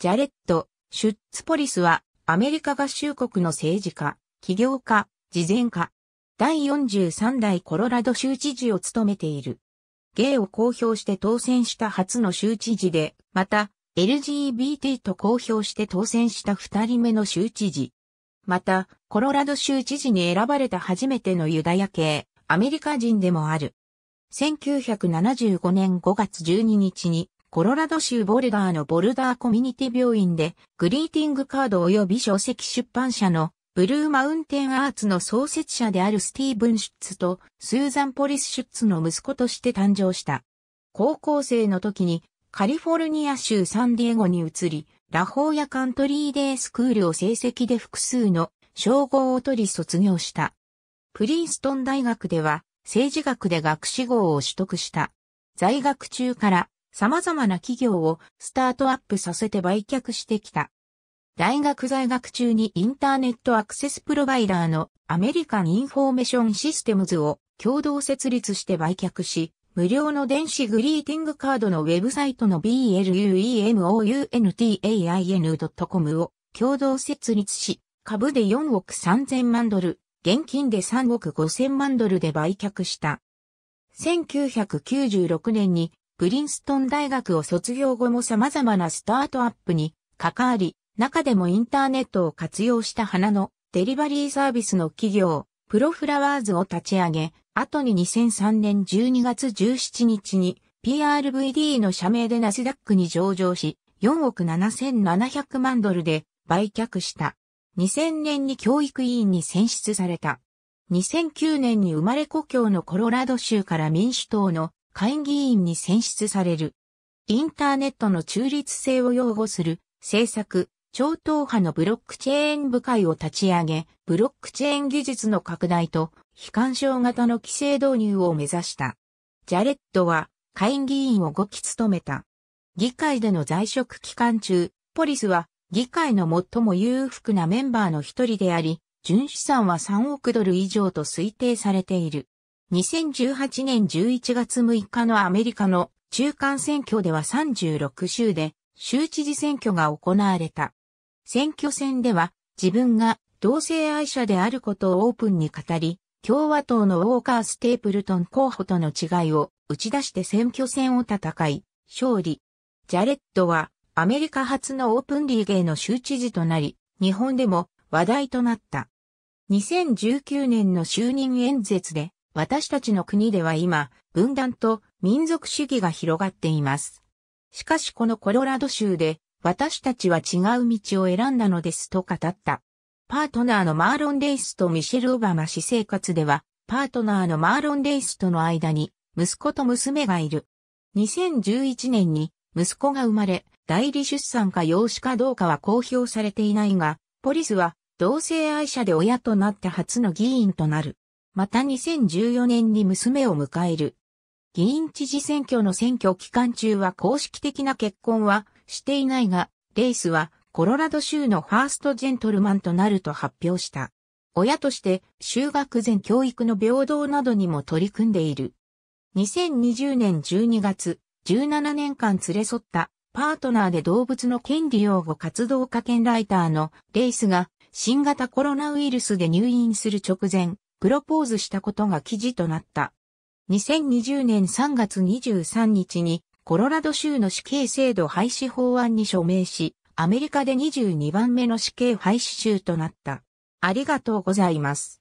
ジャレット・シュッツポリスはアメリカ合衆国の政治家、起業家、慈善家。第43代コロラド州知事を務めている。ゲイを公表して当選した初の州知事で、また LGBT と公表して当選した二人目の州知事。また、コロラド州知事に選ばれた初めてのユダヤ系、アメリカ人でもある。1975年5月12日に、コロラド州ボルダーのボルダーコミュニティ病院で、グリーティングカード及び書籍出版社のブルーマウンテンアーツの創設者であるスティーブン・シュッツとスーザン・ポリス・シュッツの息子として誕生した。高校生の時にカリフォルニア州サンディエゴに移り、ラホーヤカントリーデースクールを成績で複数の称号を取り卒業した。プリンストン大学では政治学で学士号を取得した。在学中から様々な企業をスタートアップさせて売却してきた。大学在学中にインターネットアクセスプロバイダーのアメリカンインフォーメーションシステムズを共同設立して売却し、無料の電子グリーティングカードのウェブサイトの bluemountain.com を共同設立し、株で4億3000万ドル、現金で3億5000万ドルで売却した。1996年にプリンストン大学を卒業後も様々なスタートアップに関わり、中でもインターネットを活用した花のデリバリーサービスの企業、プロフラワーズを立ち上げ、後に2003年12月17日に PRVD の社名でナスダックに上場し、4億7700万ドルで売却した。2000年に教育委員に選出された。2009年に生まれ故郷のコロラド州から民主党の下院議員に選出される。インターネットの中立性を擁護する政策、超党派のブロックチェーン部会を立ち上げ、ブロックチェーン技術の拡大と非干渉型の規制導入を目指した。ジャレットは下院議員を5期務めた。議会での在職期間中、ポリスは議会の最も裕福なメンバーの一人であり、純資産は3億ドル以上と推定されている。2018年11月6日のアメリカの中間選挙では36州で州知事選挙が行われた。選挙戦では自分が同性愛者であることをオープンに語り、共和党のウォーカー・ステープルトン候補との違いを打ち出して選挙戦を戦い、勝利。ジャレットはアメリカ初のオープンリーグへの州知事となり、日本でも話題となった。2019年の就任演説で、私たちの国では今、分断と民族主義が広がっています。しかしこのコロラド州で、私たちは違う道を選んだのですと語った。パートナーのマーロン・レイスとミシェル・オバマ私生活では、パートナーのマーロン・レイスとの間に、息子と娘がいる。2011年に、息子が生まれ、代理出産か養子かどうかは公表されていないが、ポリスは、同性愛者で親となって初の議員となる。また2014年に娘を迎える。議員知事選挙の選挙期間中は公式的な結婚はしていないが、レイスはコロラド州のファーストジェントルマンとなると発表した。親として修学前教育の平等などにも取り組んでいる。2020年12月、17年間連れ添ったパートナーで動物の権利擁護活動家兼ライターのレイスが新型コロナウイルスで入院する直前、プロポーズしたことが記事となった。2020年3月23日にコロラド州の死刑制度廃止法案に署名し、アメリカで22番目の死刑廃止州となった。ありがとうございます。